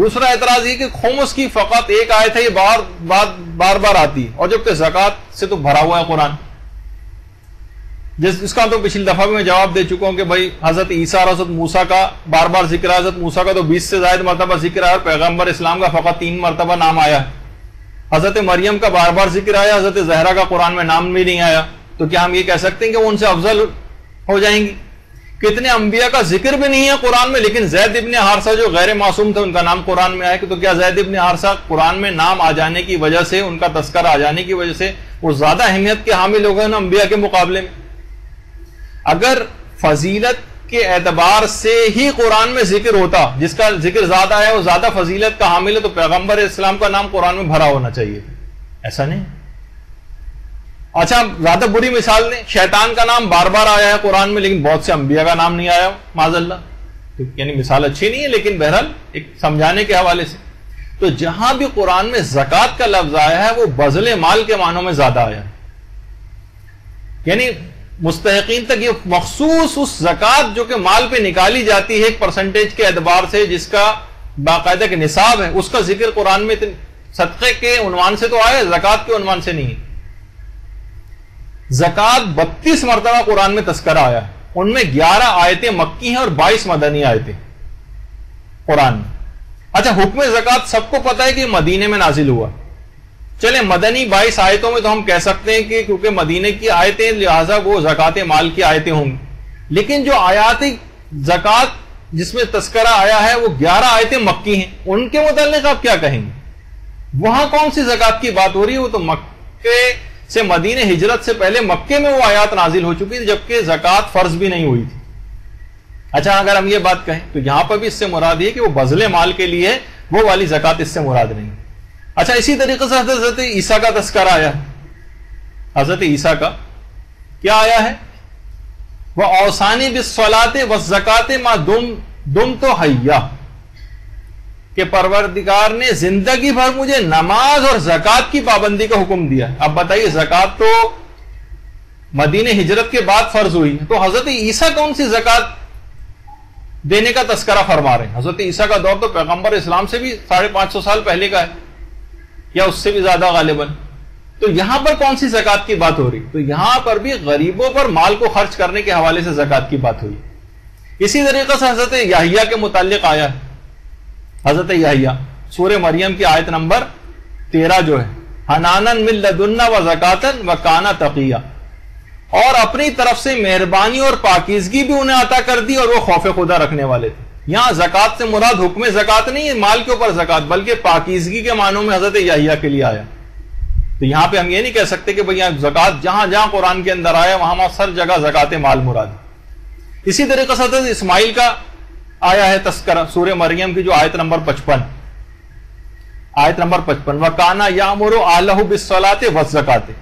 दूसरा एतराज़ ये कि खोमस की फकत एक आयत है, ये बार बार बार बार आती है। और जबकि जक़ात से तो भरा हुआ है कुरान। जिस, इसका तो पिछली दफ़ा भी मैं जवाब दे चुका हूँ कि भाई, हज़रत ईसा हज़रत मूसा का बार बार ज़िक्र हज़रत मूसा का तो 20 से ज़्यादा मरतबा ज़िक्र है और पैगंबर इस्लाम का फकत तीन मरतबा नाम आया। हज़रत मरियम का बार बार ज़िक्र आया, हज़रत जहरा का कुरान में नाम भी नहीं आया। तो क्या हम ये कह सकते हैं कि वो उनसे अफजल हो जाएँगी? कितने अंबिया का ज़िक्र भी नहीं है कुरान में, लेकिन जैद इबन हारसा जो गैर मासूम थे, उनका नाम कुरान में आया तो क्या जैद इबन हारसा कुरान में नाम आ जाने की वजह से, उनका तस्कर आ जाने की वजह से, वो ज़्यादा अहमियत के हामिल हो गए ना अंबिया के मुकाबले में? अगर फजीलत के एतबार से ही कुरान में ज़िक्र होता, जिसका ज़िक्र ज़्यादा है वो ज़्यादा फजीलत का हामिल है तो पैगंबर इस्लाम का नाम कुरान में भरा होना चाहिए। ऐसा नहीं? अच्छा ज़्यादा बुरी मिसाल ने शैतान का नाम बार बार आया है कुरान में, लेकिन बहुत से अंबिया का नाम नहीं आया माजल्ला तो यानी मिसाल अच्छी नहीं है, लेकिन बहरहाल एक समझाने के हवाले से। तो जहाँ भी कुरान में जक़ात का लफ्ज आया है, वो बजले माल के मानों में ज़्यादा आया है। यानी मुस्तकिन तक ये मखसूस उस जक़ात जो कि माल पे निकाली जाती है एक परसेंटेज के एतबार से, जिसका बाकायदा के निसाब है, उसका ज़िक्र कुरान में सदक़े के उनवान से तो आया जक़ात के उनवान से नहीं जक़ात बत्तीस मरतबा कुरान में तस्करा आया है। उनमें ग्यारह आयतें मक्की हैं और बाईस मदनी आयतें कुरान में। अच्छा हुक्म जक़ात सबको पता है कि मदीने में नाजिल हुआ। चले, मदनी बाईस आयतों में तो हम कह सकते हैं कि क्योंकि मदीने की आयतें, लिहाजा वो जक़ात माल की आयतें होंगी। लेकिन जो आयात जक़ात जिसमें तस्करा आया है, वो ग्यारह आयतें मक्की हैं। उनके मुतल आप क्या कहेंगे? वहाँ कौन सी जक़ात की बात हो रही है? वो तो मक्के से मदीने हिजरत से पहले मक्के में वो आयात नाजिल हो चुकी थी, जबकि जक़ात फ़र्ज़ भी नहीं हुई थी। अच्छा अगर हम ये बात कहें तो यहाँ पर भी इससे मुराद ये कि वो बजले माल के लिए वो वाली जक़ात इससे मुराद नहीं। अच्छा इसी तरीके से हज़रत ईसा का तस्करा आया। हज़रत ईसा का क्या आया है? वह औसानी बिस्वलाते व जक़ाते मा दुम दुम तो हैया के परवरदिगार ने ज़िंदगी भर मुझे नमाज़ और जक़ात की पाबंदी का हुक्म दिया। अब बताइए, जक़ात तो मदीने हिजरत के बाद फ़र्ज़ हुई तो हज़रत ईसा कौन सी जक़ात देने का तस्करा फरमा रहे हैं? हज़रत ईसा का दौर तो पैगंबर इस्लाम से भी साढ़े पाँच सौ साल पहले का है, या उससे भी ज़्यादा गालिबन। तो यहाँ पर कौन सी जक़ात की बात हो रही? तो यहाँ पर भी गरीबों पर माल को खर्च करने के हवाले से जक़ात की बात हुई। इसी तरीके से हज़रत याहिया के मुतालिक आया है। हज़रत याहिया सूर्य मरियम की आयत नंबर तेरह जो है। हनानन मिल्लदुन्ना व जक़ातन व काना तकिया। और अपनी तरफ़ से मेहरबानी और पाकिजगी भी उन्हें अता कर दी और वो खौफ खुदा रखने वाले थे। यहाँ जक़ात से मुराद हुक्म जक़ात नहीं है, माल के ऊपर जक़ात, बल्कि पाकिजगी के मानों में हज़रत याहिया के लिए आया। तो यहाँ पे हम ये नहीं कह सकते कि भैया जक़ात, जहाँ जहाँ कुरान के अंदर आया, वहाँ वहाँ सर जगह जक़ात माल मुराद। इसी तरीके से इस्माइल का आया है तस्करा सूर्य मरियम की जो आयत नंबर पचपन। आयत नंबर पचपन व काना यामुरो आलहू बिस्लाते व जक़ाते।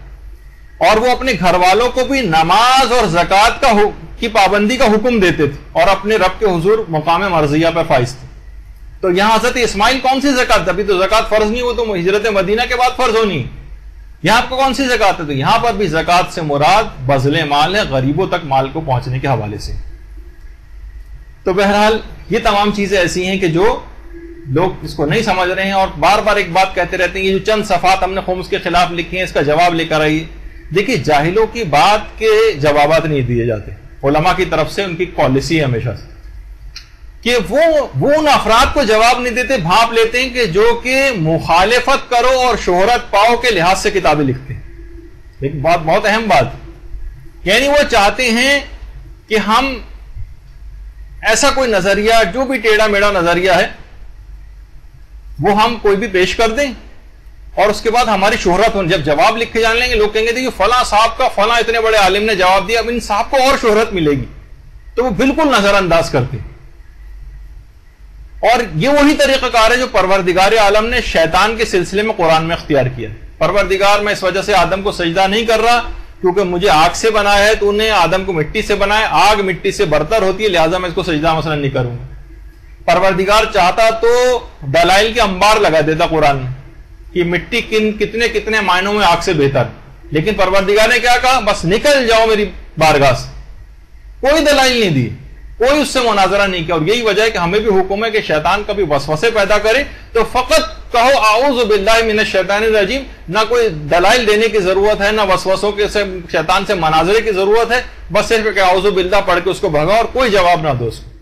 और वो अपने घर वालों को भी नमाज़ और जक़ात का की पाबंदी का हुक्म देते थे और अपने रब के हुजूर मुकाम मर्जिया पर फाइज थे। तो यहाँ हज़रत इस्माइल कौन सी जक़ात? अभी तो जक़ात फ़र्ज़ नहीं हो तो हिजरत मदीना के बाद फ़र्ज़ होनी। यहाँ आपको कौन सी जक़ात है? तो यहाँ पर भी जक़ात से मुराद, बजले माल है, गरीबों तक माल को पहुँचने के हवाले से। तो बहरहाल, ये तमाम चीज़ें ऐसी हैं कि जो लोग इसको नहीं समझ रहे हैं और बार बार एक बात कहते रहते हैं ये जो चंद सफात हमने खुम्स के खिलाफ लिखी हैं, इसका जवाब लेकर आइए। देखिए, जाहिलों की बात के जवाब नहीं दिए जाते। उलमा की तरफ़ से उनकी पॉलिसी है हमेशा से। कि वो वो उन अफराद को जवाब नहीं देते, भाप लेते हैं कि जो कि मुखालिफत करो और शोहरत पाओ के लिहाज से किताबें लिखते हैं। एक बात, बहुत अहम बात। यानी वो चाहते हैं कि हम ऐसा कोई नज़रिया, जो भी टेढ़ा मेढ़ा नज़रिया है, वो हम कोई भी पेश कर दें और उसके बाद हमारी शोहरत हो जब जवाब लिखे जान लेंगे, लोग कहेंगे, देखिए, फला साहब का, फला इतने बड़े आलिम ने जवाब दिया, अब इन साहब को और शोहरत मिलेगी। तो वो बिल्कुल नजरअंदाज करते। और ये वही तरीकाकार है जो परवरदिगार आलम ने शैतान के सिलसिले में कुरान में अख्तियार किया। परवरदिगार, मैं इस वजह से आदम को सजदा नहीं कर रहा क्योंकि मुझे आग से बनाया है तो उन्हें आदम को मिट्टी से बनाया आग मिट्टी से बरतर होती है, लिहाजा मैं इसको सजदा मसला नहीं करूँगा। परवरदिगार चाहता तो दलाइल के अंबार लगा देता कुरान कि मिट्टी किन, कितने कितने मायनों में आग से बेहतर। लेकिन परवरदिगार ने क्या कहा? बस निकल जाओ मेरी बारगाह कोई दलाइल नहीं दी, कोई उससे मुनाजरा नहीं किया। और यही वजह है कि हमें भी हुक्म है कि शैतान कभी वसवसे पैदा करे तो फकत कहो आउज बिल्ला शैतान रजीम। ना कोई दलाइल देने की ज़रूरत है, ना वसवसों के से, शैतान से मनाजरे की ज़रूरत है। बस सिर्फ़ आउज बिल्ला पढ़ के उसको भगाओ और कोई जवाब ना दो उसको।